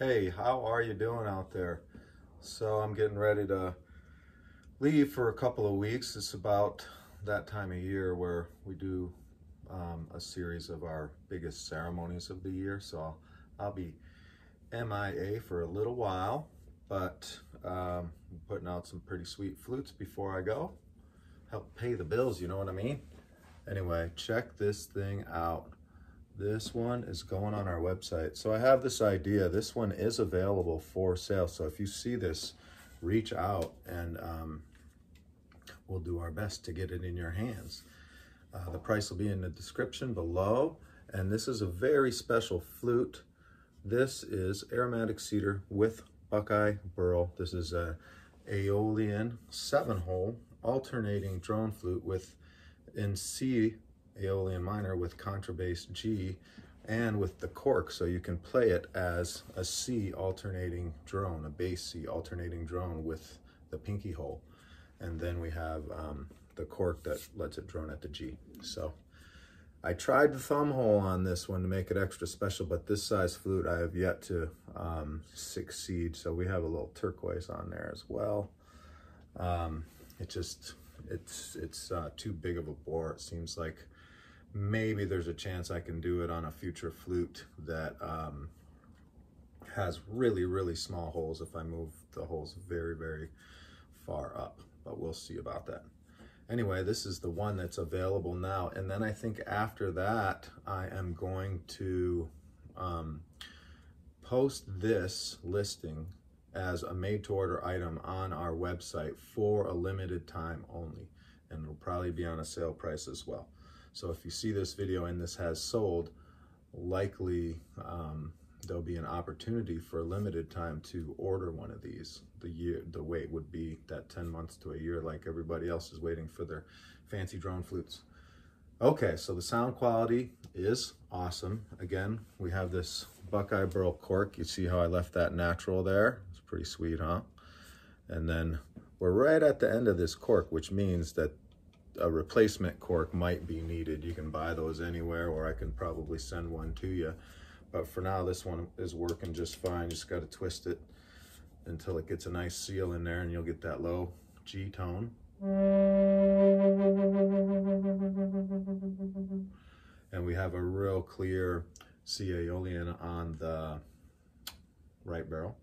Hey, how are you doing out there? So I'm getting ready to leave for a couple of weeks. It's about that time of year where we do um, a series of our biggest ceremonies of the year. So I'll, I'll be MIA for a little while, but um, I'm putting out some pretty sweet flutes before I go. Help pay the bills, you know what I mean? Anyway, check this thing out. This one is going on our website. So I have this idea. This one is available for sale. So if you see this, reach out and um, we'll do our best to get it in your hands. Uh, the price will be in the description below. And this is a very special flute. This is aromatic cedar with Buckeye burl. This is a Aeolian seven hole alternating drone flute with in C Aeolian minor with contrabass G and with the cork so you can play it as a C alternating drone, a bass C alternating drone with the pinky hole. And then we have um, the cork that lets it drone at the G. So I tried the thumb hole on this one to make it extra special, but this size flute I have yet to um, succeed. So we have a little turquoise on there as well. Um, it just, it's, it's uh, too big of a bore. It seems like maybe there's a chance I can do it on a future flute that um, has really, really small holes if I move the holes very, very far up, but we'll see about that. Anyway, this is the one that's available now. And then I think after that, I am going to um, post this listing as a made to order item on our website for a limited time only. And it'll probably be on a sale price as well. So if you see this video and this has sold, likely um, there'll be an opportunity for a limited time to order one of these. The year, the wait would be that 10 months to a year like everybody else is waiting for their fancy drone flutes. Okay, so the sound quality is awesome. Again, we have this Buckeye Burl cork. You see how I left that natural there? It's pretty sweet, huh? And then we're right at the end of this cork, which means that a replacement cork might be needed. You can buy those anywhere or I can probably send one to you. But for now, this one is working just fine. Just got to twist it until it gets a nice seal in there and you'll get that low G tone. And we have a real clear C Aeolian on the right barrel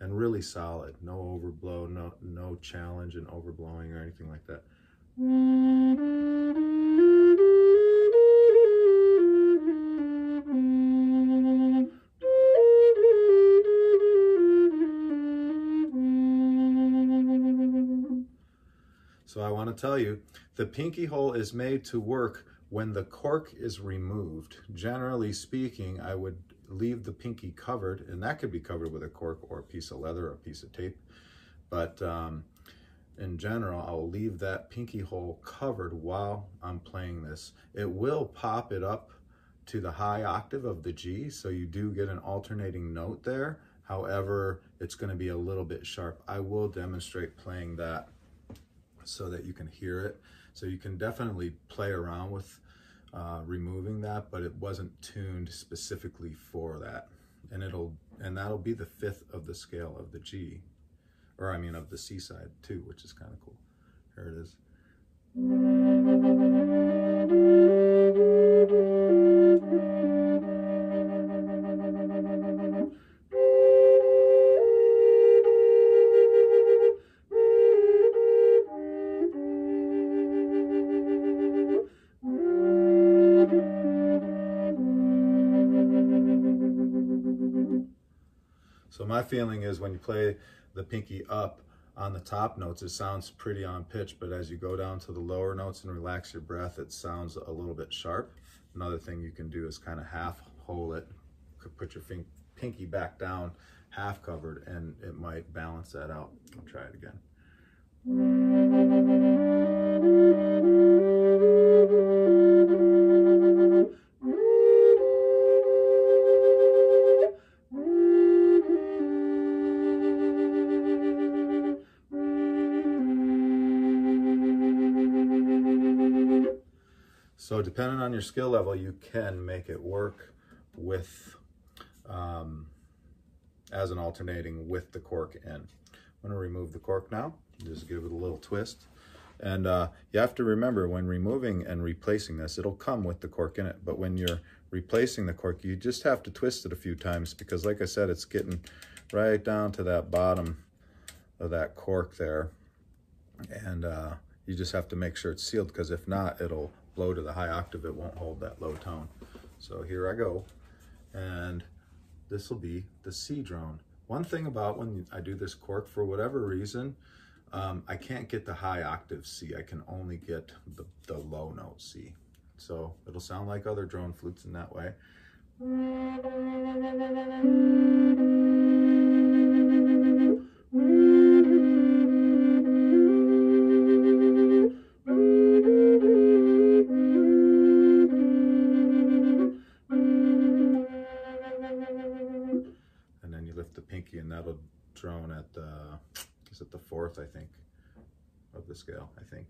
and really solid. No overblow, no no challenge in overblowing or anything like that. So I want to tell you, the pinky hole is made to work when the cork is removed. Generally speaking, I would leave the pinky covered, and that could be covered with a cork or a piece of leather or a piece of tape. But um, in general, I'll leave that pinky hole covered while I'm playing this. It will pop it up to the high octave of the G, so you do get an alternating note there. However, it's going to be a little bit sharp. I will demonstrate playing that so that you can hear it. So you can definitely play around with uh, removing that, but it wasn't tuned specifically for that. And it'll and that'll be the fifth of the scale of the G, or I mean of the C side too, which is kind of cool. Here it is. My feeling is when you play the pinky up on the top notes, it sounds pretty on pitch, but as you go down to the lower notes and relax your breath, it sounds a little bit sharp. Another thing you can do is kind of half hole it, put your pinky back down, half covered, and it might balance that out. I'll try it again. So depending on your skill level, you can make it work with um, as an alternating with the cork in. I'm to remove the cork now. Just give it a little twist. And uh, you have to remember when removing and replacing this, it'll come with the cork in it. But when you're replacing the cork, you just have to twist it a few times because like I said, it's getting right down to that bottom of that cork there. And uh, you just have to make sure it's sealed because if not, it'll blow to the high octave. It won't hold that low tone. So here I go. And this will be the C drone. One thing about when I do this cork, for whatever reason, um, I can't get the high octave C. I can only get the, the low note C. So it'll sound like other drone flutes in that way. And pinky and that'll drone at the, is it the fourth, I think, of the scale, I think.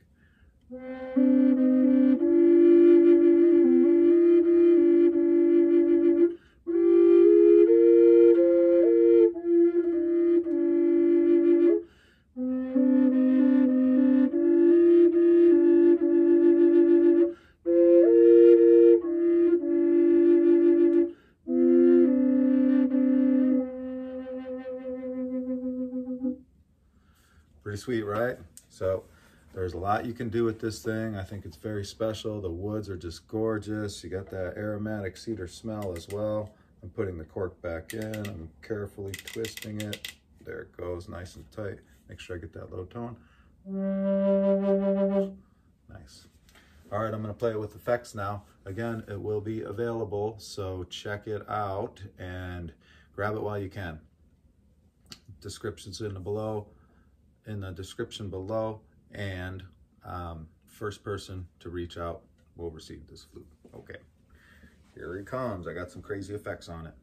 Sweet, right? So there's a lot you can do with this thing. I think it's very special. The woods are just gorgeous. You got that aromatic cedar smell as well. I'm putting the cork back in. I'm carefully twisting it. There it goes, nice and tight. Make sure I get that low tone. Nice. All right, I'm gonna play it with effects now. Again, it will be available, so check it out and grab it while you can. Description's in the below in the description below and um, first person to reach out will receive this flute. Okay, here he comes. I got some crazy effects on it.